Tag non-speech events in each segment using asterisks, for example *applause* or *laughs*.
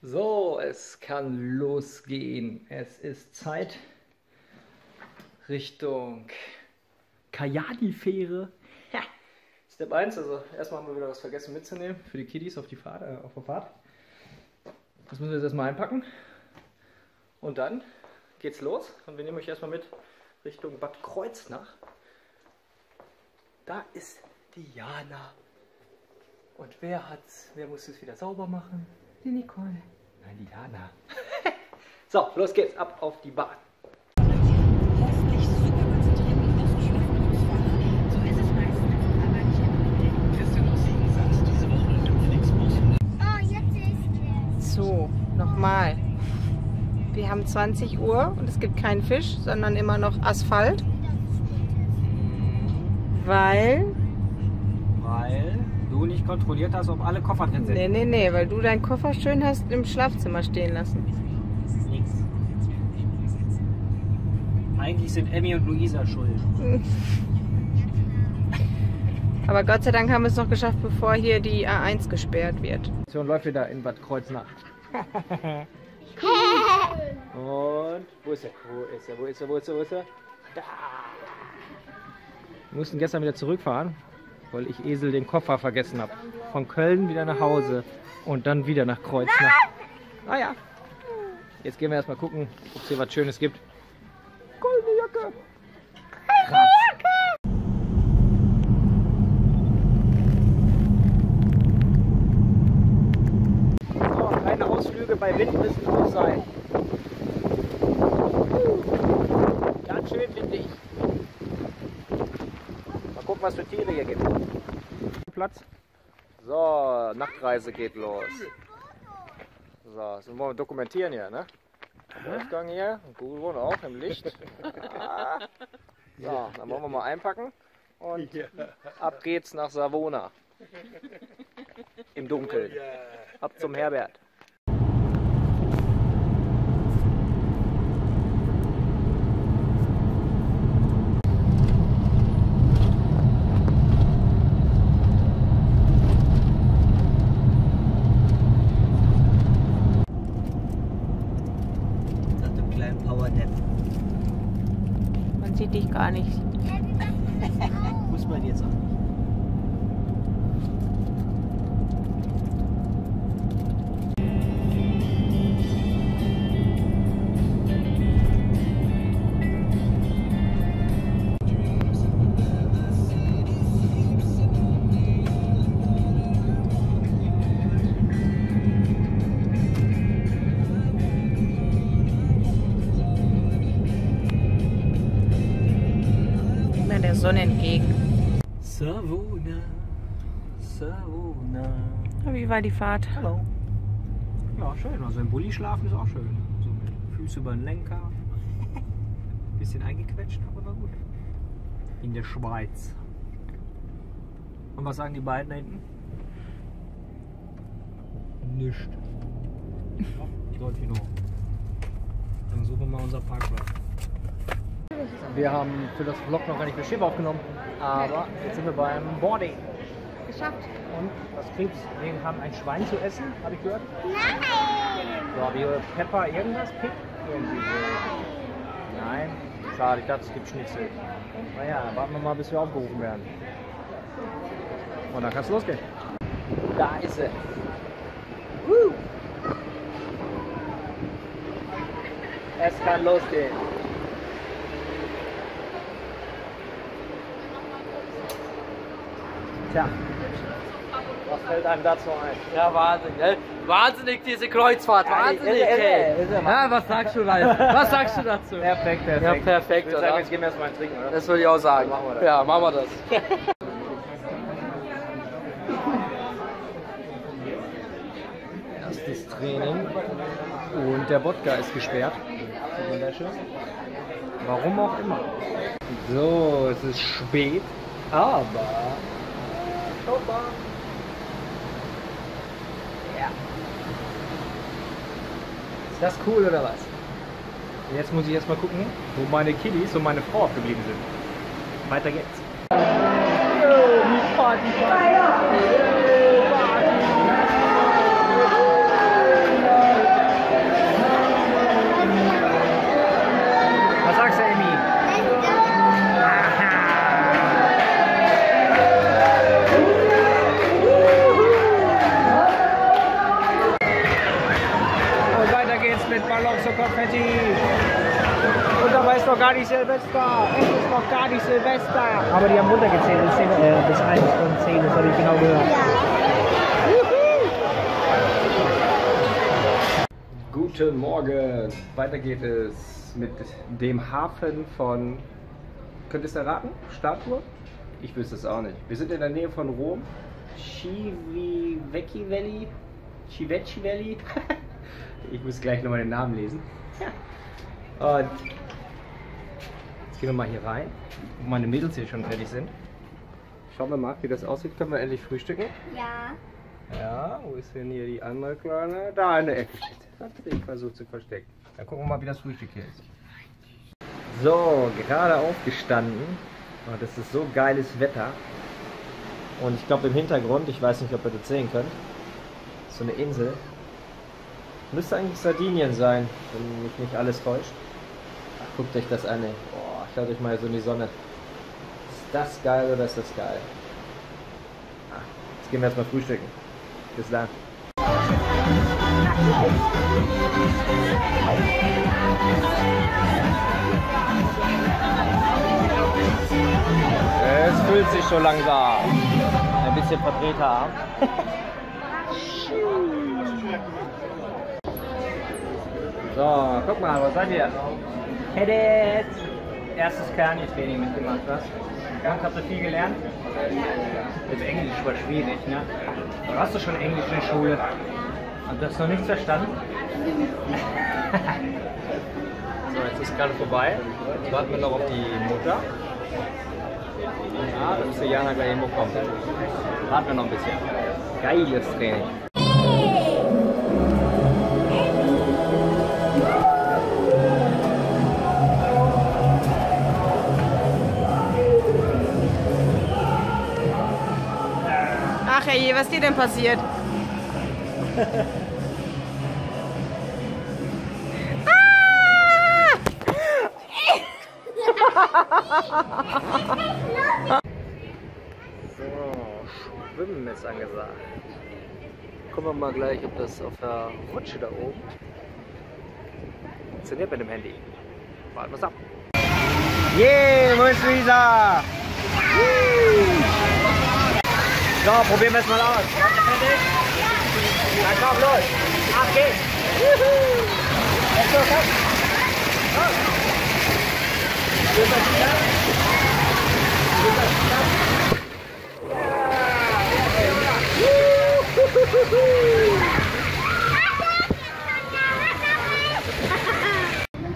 So, es kann losgehen. Es ist Zeit Richtung Kajadi-Fähre. Ja. Step 1, also erstmal haben wir wieder was vergessen mitzunehmen für die Kiddies auf, die Fahrt, äh, auf der Fahrt. Das müssen wir jetzt erstmal einpacken. Und dann geht's los. Und wir nehmen euch erstmal mit Richtung Bad Kreuznach. Da ist die Jana. Und wer hat's? Wer muss es wieder sauber machen? Die Nicole. Nein, die Jana. *laughs* so, los geht's. Ab auf die Bahn. So. Oh. So, nochmal. Wir haben 20 Uhr und es gibt keinen Fisch, sondern immer noch Asphalt, weil, Weil nicht kontrolliert hast, ob alle Koffer drin sind. nee, nee, nee, weil du deinen Koffer schön hast im Schlafzimmer stehen lassen. Nix. Eigentlich sind Emmy und Luisa schuld. *laughs* Aber Gott sei Dank haben wir es noch geschafft, bevor hier die A1 gesperrt wird. So läuft wieder in Bad Kreuznach. *laughs* Und wo ist er? Wo ist er? Wo ist er? Wo ist er? Wo ist er? Da! Wir mussten gestern wieder zurückfahren, weil ich Esel den Koffer vergessen habe. Von Köln wieder nach Hause und dann wieder nach Kreuznach. Ah ja. Jetzt gehen wir erstmal gucken, ob es hier was Schönes gibt. Goldene Jacke! So, keine Ausflüge bei Wind müssen auch sein. Ganz schön windig. Mal gucken, was für Tiere hier gibt. Platz. So, Nachtreise geht los. So, das müssen wir dokumentieren hier, ne? Wolfgang hier, Gudrun auch im Licht. *laughs* So, dann wollen wir mal einpacken und ab geht's nach Savona. Im Dunkeln. Ab zum Herbert. Nach dem kleinen Powernap. Man sieht dich gar nicht. Muss man jetzt auch. Immer Sonne entgegen. Savona, Savona. Wie war die Fahrt? Hallo. Ja, schön. Also im Bulli schlafen ist auch schön. So mit Füße über den Lenker. *laughs* Bisschen eingequetscht, aber war gut. In der Schweiz. Und was sagen die beiden da hinten? Nicht. *laughs* Deutlich noch. Dann suchen wir mal unser Parkplatz. Wir haben für das Vlog noch gar nicht das Schiff aufgenommen, aber jetzt sind wir beim Boarding. Geschafft. Und was kriegst Wir haben ein Schwein zu essen, habe ich gehört. Nein! So, wie Pepper irgendwas Pick? Irgendwie. Nein, schade, ich dachte es gibt Schnitzel. Naja, warten wir mal, bis wir aufgerufen werden. Und dann kann es losgehen. Da ist sie. Woo. Es kann losgehen. Tja, was fällt einem dazu ein? Ja, Wahnsinn, gell? Wahnsinnig, diese Kreuzfahrt, wahnsinnig, irre, ey. irre, Mann. Ja, was sagst du, Ralf? Was sagst du dazu? Perfekt, perfekt. Ja, perfekt, Ich würde sagen, jetzt gehen wir erstmal ein Trinken, oder? Das würde ich auch sagen. Machen wir das. Ja, machen wir das. *laughs* Erstes Training und der Wodka ist gesperrt. Wunderschön. Warum auch immer. So, es ist spät, aber. Mal. Ja. Ist das cool oder was? Jetzt muss ich erstmal gucken, wo meine Kiddies und meine Frau abgeblieben sind. Weiter geht's. Party, Party. Noch gar nicht Silvester! Es ist noch gar nicht Silvester! Aber die haben runtergezählt bis, 10, äh, bis 1 und 10, das habe ich genau gehört. Guten Morgen! Weiter geht es mit dem Hafen von. Könntest du erraten? Statue? Ich wüsste es auch nicht. Wir sind in der Nähe von Rom. Civivecchi Valley? Civecchi Valley? *laughs* ich muss gleich nochmal den Namen lesen. Und gehen wir mal hier rein, wo meine Mädels hier schon fertig sind. Schauen wir mal, wie das aussieht. Können wir endlich frühstücken? Ja. Ja, wo ist denn hier die andere Kleine? Da in der Ecke steht. Hat sich versucht zu verstecken. Dann gucken wir mal, wie das Frühstück hier ist. So, gerade aufgestanden. Oh, das ist so geiles Wetter. Und ich glaube im Hintergrund, ich weiß nicht, ob ihr das sehen könnt, so eine Insel. Müsste eigentlich Sardinien sein, wenn mich nicht alles täuscht. Guckt euch das an, schaut euch mal so in die Sonne. Ist das geil oder ist das geil? Ah, jetzt gehen wir erstmal frühstücken. Bis dann. Es fühlt sich schon langsam. Ein bisschen Vertreterarm. *laughs* so, guck mal, was seid ihr? Headed! Erstes Kerntraining mitgemacht? Ja, und habt ihr viel gelernt? Jetzt Englisch war schwierig, ne? Oder hast du schon Englisch in der Schule? Und du hast noch nichts verstanden? *laughs* so, jetzt ist gerade vorbei. Jetzt warten wir noch auf die Mutter. Ah, da müsste Jana gleich irgendwo kommen. Warten wir noch ein bisschen. Geiles Training. Was ist dir denn passiert? *laughs* So, Schwimmen ist angesagt. Gucken wir mal gleich, ob das auf der Rutsche da oben funktioniert mit dem Handy. Warten wir's ab. Yeah, wo ist Luisa? So, probieren wir es mal aus. Fertig? Dann komm, los. Ach, geht's. Let's go, komm. Komm.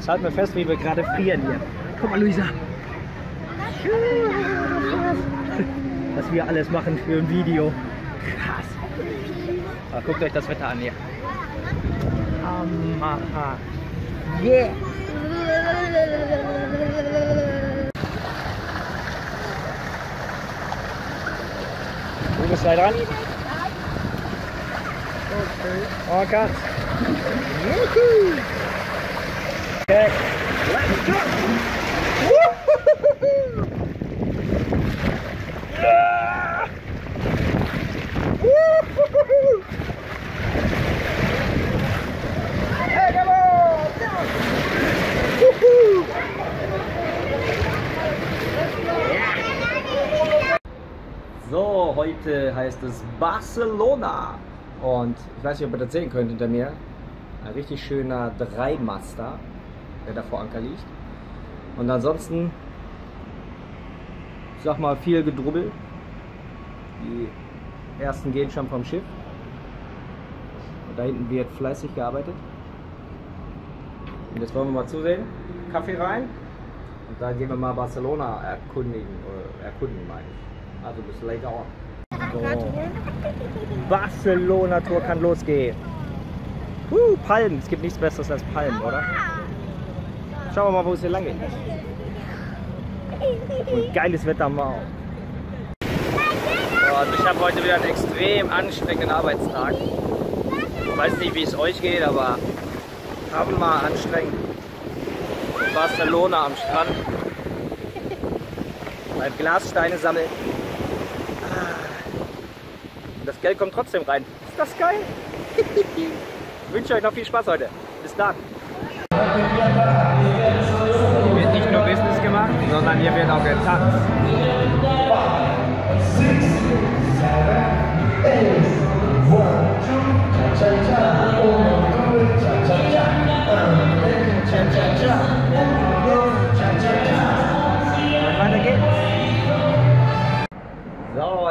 Halten wir fest, wie wir gerade frieren hier. Guck mal, Luisa. Wir alles machen für ein Video. Krass. Aber guckt euch das Wetter an hier. Amaha. Yeah. Du bist gleich dran. Oh Gott. Okay. Let's go. So, heute heißt es Barcelona. Und ich weiß nicht, ob ihr das sehen könnt hinter mir. Ein richtig schöner Dreimaster, der da vor Anker liegt. Und ansonsten, ich sag mal, viel Gedrubbel. Die ersten gehen schon vom Schiff. Und da hinten wird fleißig gearbeitet. Und jetzt wollen wir mal zusehen. Kaffee rein. Und dann gehen wir mal Barcelona erkundigen. Oder erkunden, meine ich. Also bis later on. So. Barcelona-Tour kann losgehen. Uh, Palmen. Es gibt nichts Besseres als Palmen, oder? Schauen wir mal, wo es hier lang geht. Und geiles Wetter am Mau. So, also ich habe heute wieder einen extrem anstrengenden Arbeitstag. Ich weiß nicht, wie es euch geht, aber haben mal anstrengend. In Barcelona am Strand. Beim Glassteine sammeln. Und das Geld kommt trotzdem rein. Ist das geil? Ich wünsche euch noch viel Spaß heute. Bis dann. Hier wird nicht nur Business gemacht, sondern hier wird auch getanzt. Und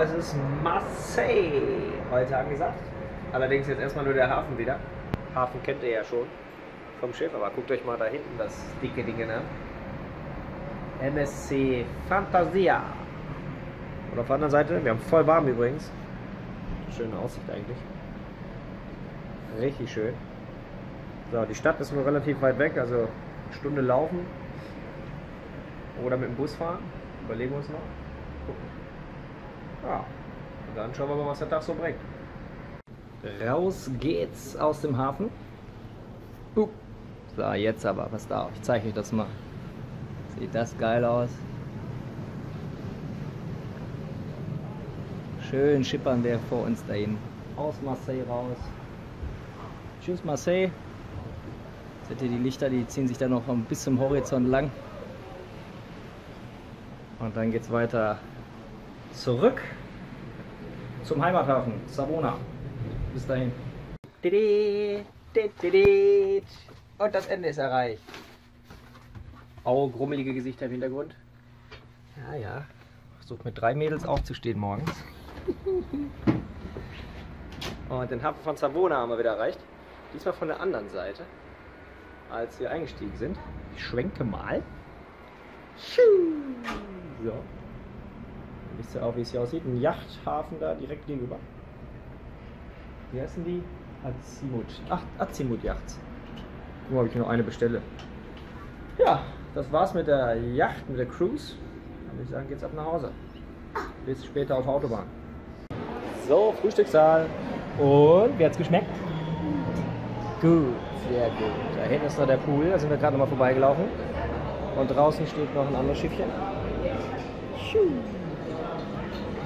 es ist Marseille heute angesagt. Allerdings jetzt erstmal nur der Hafen wieder. Hafen kennt ihr ja schon vom Schiff, aber guckt euch mal da hinten das dicke Ding an. MSC Fantasia. Und auf der anderen Seite, wir haben voll warm übrigens. Schöne Aussicht eigentlich. Richtig schön. So, die Stadt ist nur relativ weit weg, also eine Stunde laufen. Oder mit dem Bus fahren. Überlegen wir uns noch. Ja, und dann schauen wir mal, was der Tag so bringt. Raus geht's aus dem Hafen. Uh. So, jetzt aber, was da? Ich zeige euch das mal. Sieht das geil aus. Schön schippern wir vor uns dahin. Aus Marseille raus. Tschüss Marseille. Seht ihr die Lichter, die ziehen sich da noch bis zum Horizont lang. Und dann geht's weiter zurück zum Heimathafen, Savona. Bis dahin. Und das Ende ist erreicht. Au, grummelige Gesichter im Hintergrund. Ja, ja. Versucht mit drei Mädels aufzustehen morgens. Und den Hafen von Savona haben wir wieder erreicht. Diesmal von der anderen Seite, als wir eingestiegen sind. Ich schwenke mal. So. Wisst ihr auch, wie es hier aussieht. Ein Yachthafen da direkt gegenüber. Wie heißen die? Azimut. Ach, Azimut Yachts. Gucken mal, ob ich noch eine bestelle. Ja, das war's mit der Yacht, mit der Cruise. Dann würde ich sagen, geht's ab nach Hause. Bis später auf der Autobahn. So, Frühstückssaal. Und, wie hat's geschmeckt? Gut, sehr gut. Da hinten ist noch der Pool, da sind wir gerade noch mal vorbeigelaufen. Und draußen steht noch ein anderes Schiffchen. Schuh.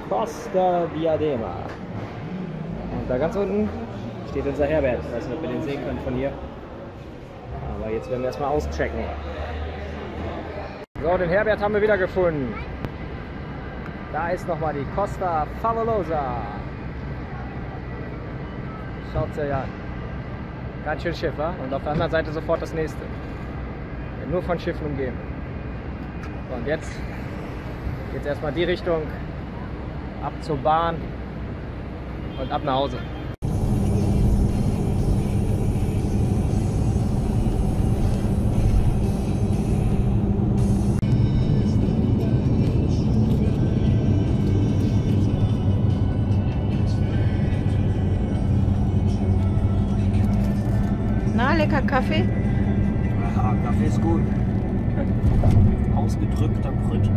Costa Diadema. Und da ganz unten steht unser Herbert. Ich weiß nicht, ob ihr den sehen könnt von hier. Aber jetzt werden wir erstmal auschecken. So, den Herbert haben wir wieder gefunden. Da ist nochmal die Costa Favolosa. Schaut euch an. Ganz schön Schiff, wa? Und auf der anderen Seite sofort das nächste. Nur von Schiffen umgeben. So, und jetzt geht es erstmal die Richtung ab zur Bahn und ab nach Hause. Na, lecker Kaffee? Ja, Kaffee ist gut. *laughs* Ausgedrückter Brüt.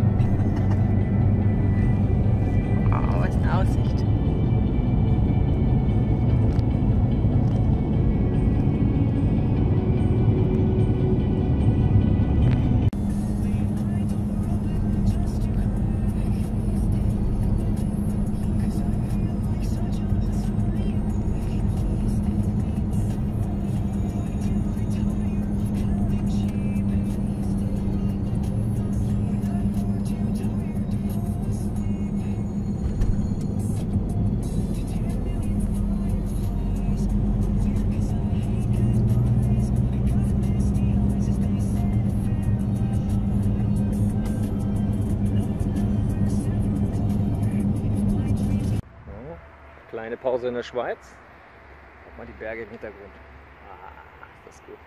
Pause in der Schweiz. Guck mal die Berge im Hintergrund. Ah, ist das gut.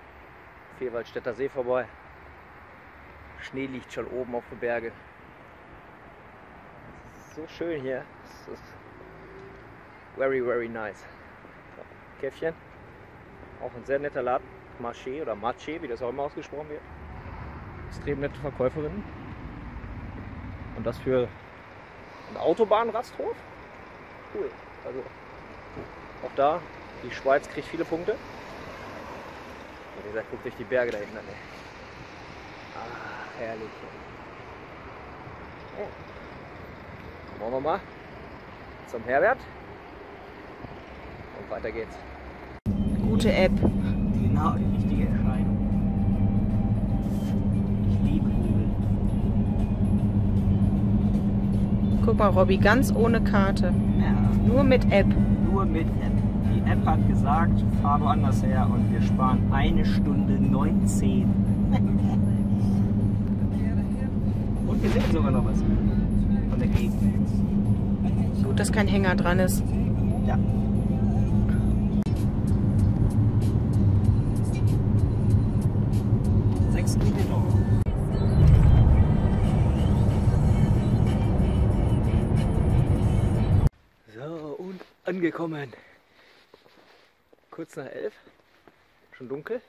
Vierwaldstätter See vorbei. Schnee liegt schon oben auf den Berge. Es ist so schön hier. Es ist very, very nice. Käffchen. Auch ein sehr netter Laden. Marché oder Marché, wie das auch immer ausgesprochen wird. Extrem nette Verkäuferinnen. Und das für einen Autobahnrasthof. Cool. Also auch da, die Schweiz kriegt viele Punkte. Wie gesagt, guckt euch die Berge da hinten an. Ah, herrlich. Oh. Ey. Kommen wir mal zum Herbert. Und weiter geht's. Gute App. Genau, die richtige Entscheidung. Ich liebe Google. Guck mal, Robby, ganz ohne Karte. Ja. Nur mit App mit App. Die App hat gesagt, fahr woanders her und wir sparen eine Stunde 19. und wir sehen sogar noch was von der Gegend. Gut, dass kein Hänger dran ist. Ja. Angekommen. Kurz nach elf. Schon dunkel.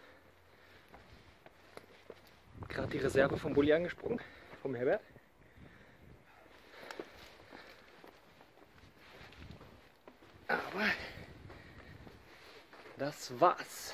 Gerade die Reserve vom Bulli angesprungen, vom Herbert. Aber das war's.